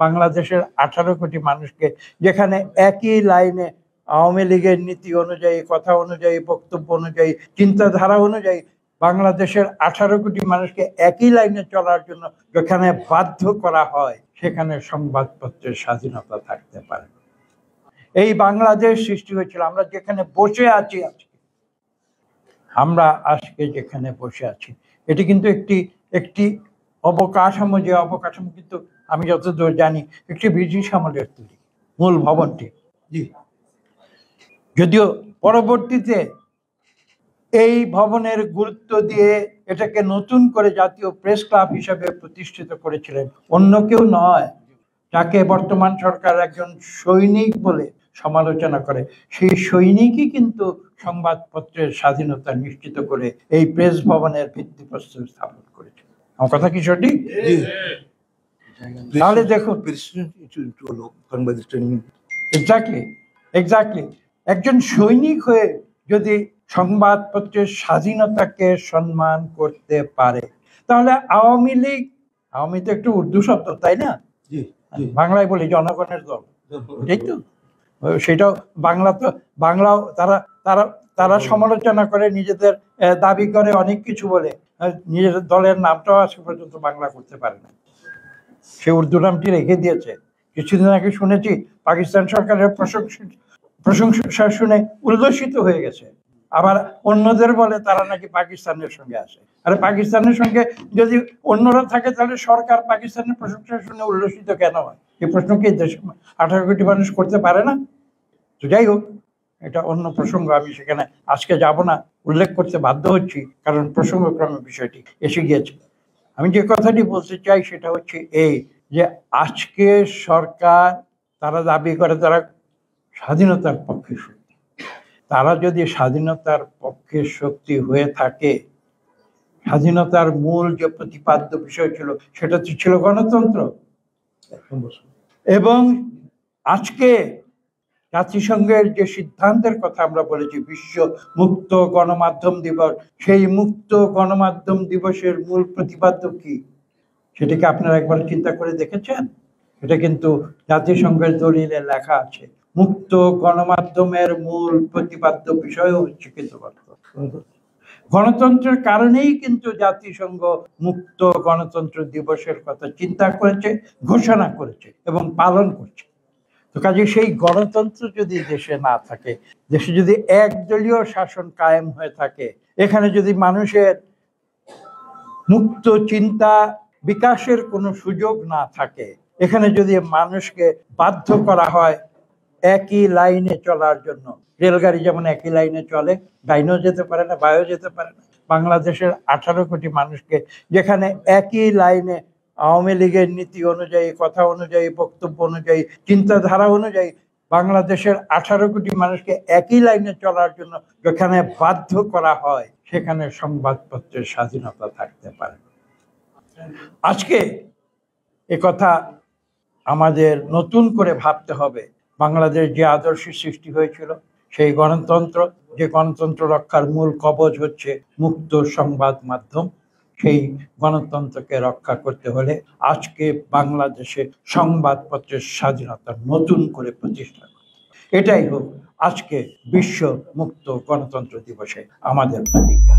বাংলাদেশের আঠারো কোটি মানুষকে যেখানে একই লাইনে আওয়ামী লীগের নীতি অনুযায়ী, কথা অনুযায়ী, বক্তব্য অনুযায়ী, চিন্তাধারা অনুযায়ী বাংলাদেশের আঠারো কোটি মানুষকে একই লাইনে চলার জন্য যেখানে বাধ্য করা হয়, সেখানে সংবাদপত্রের স্বাধীনতা থাকতে পারে। এই বাংলাদেশ সৃষ্টি হয়েছিল, আমরা যেখানে বসে আছি আজকে, আমরা আজকে যেখানে বসে আছি, এটি কিন্তু একটি একটি অবকাঠামো যে অবকাঠামো কিন্তু আমি যতদূর জানি একটি ব্রিটিশ আমলের তৈরি মূল ভবনটি। জি। যদিও পরবর্তীতে এই ভবনের গুরুত্ব দিয়ে এটাকে নতুন করে জাতীয় প্রেস ক্লাব হিসেবে প্রতিষ্ঠিত করেছিলেন অন্য কেউ নয় যাকে বর্তমান সরকার একজন সৈনিক বলে সমালোচনা করে। সেই সৈনিকই কিন্তু সংবাদপত্রের স্বাধীনতা নিশ্চিত করে এই প্রেস ভবনের ভিত্তিপ্রস্তর স্থাপন করেছে। আমার কথা কি সঠিক? তাহলে সাংবাদিক ট্রেনিং এক্স্যাক্টলি এক্স্যাক্টলি একজন সৈনিক হয়ে যদি সংবাদপত্রের স্বাধীনতাকে সম্মান করতে পারে তাহলে আওয়ামী লীগ আওয়ামী তো একটু উর্দু শব্দ তাই না? বাংলায় বলি জনগণের দল। ঠিক তো। সেটাও বাংলা তো বাংলাও তারা তারা তারা সমালোচনা করে নিজেদের দাবি করে অনেক কিছু বলে। নিজের দলের নামটাও আজ পর্যন্ত বাংলা করতে পারে না। সে উর্দু নামটি রেখে দিয়েছে। কিছুদিন আগে শুনেছি, পাকিস্তান সরকারের প্রশংসা শুনে উল্লসিত হয়ে গেছে। আবার অন্যদের বলে তারা নাকি পাকিস্তানের সঙ্গে আসে আরে পাকিস্তানের সঙ্গে যদি অন্যরা থাকে, তাহলে সরকার পাকিস্তানের প্রশংসা শুনে উল্লসিত কেন হয়? এই প্রশ্ন কি দেশে, আঠারো কোটি মানুষ করতে পারে না? তো যাই হোক এটা অন্য প্রসঙ্গ আমি সেখানে আজকে যাব না উল্লেখ করতে বাধ্য হচ্ছি কারণ প্রসঙ্গক্রমে বিষয়টি এসে গিয়েছে। আমি যে কথাটি বলতে চাই সেটা হচ্ছে এই যে আজকে সরকার তারা দাবি করে তারা স্বাধীনতার পক্ষে শক্তি। তারা যদি স্বাধীনতার পক্ষে শক্তি হয়ে থাকে স্বাধীনতার মূল যে প্রতিপাদ্য বিষয় ছিল সেটা তো ছিল গণতন্ত্র। এবং আজকে জাতিসংঘের যে সিদ্ধান্তের কথা আমরা বলেছি, বিশ্ব মুক্ত গণমাধ্যম দিবস, সেই মুক্ত গণমাধ্যম দিবসের মূল প্রতিপাদ্য কি? সেটাকে আপনারা একবার চিন্তা করে দেখেছেন? এটা কিন্তু জাতিসংঘের দলিলে লেখা আছে। মুক্ত গণমাধ্যমের মূল প্রতিপাদ্য বিষয় হচ্ছে কিন্তু গণতন্ত্রের কারণেই কিন্তু জাতিসংঘ মুক্ত গণতন্ত্র দিবসের কথা চিন্তা করেছে, ঘোষণা করেছে এবং পালন করছে। তো কাজে সেই গণতন্ত্র যদি দেশে না থাকে, দেশে যদি একদলীয় শাসন কায়েম হয়ে থাকে, এখানে যদি মানুষের মুক্ত চিন্তা বিকাশের কোনো সুযোগ না থাকে, এখানে যদি মানুষকে বাধ্য করা হয় একই লাইনে চলার জন্য, রেলগাড়ি যেমন একই লাইনে চলে ডাইনেও যেতে পারে না বায়ও যেতে পারে না, বাংলাদেশের আঠারো কোটি মানুষকে যেখানে একই লাইনে আওয়ামী লীগের নীতি অনুযায়ী, কথা অনুযায়ী, বক্তব্য অনুযায়ী, চিন্তাধারা অনুযায়ী বাংলাদেশের আঠারো কোটি মানুষকে একই লাইনে চলার জন্য যেখানে বাধ্য করা হয়, সেখানে সংবাদপত্রের স্বাধীনতা থাকতে পারে। আজকে এ কথা আমাদের নতুন করে ভাবতে হবে। বাংলাদেশ যে আদর্শ সৃষ্টি হয়েছিল, সেই গণতন্ত্র, যে গণতন্ত্র রক্ষার মূল কবচ হচ্ছে মুক্ত সংবাদ মাধ্যম সেই গণতন্ত্রকে রক্ষা করতে হলে আজকে বাংলাদেশে সংবাদপত্রের স্বাধীনতা নতুন করে প্রতিষ্ঠা এটাই হোক আজকে বিশ্ব মুক্ত গণতন্ত্র দিবসে আমাদের প্রতিজ্ঞা।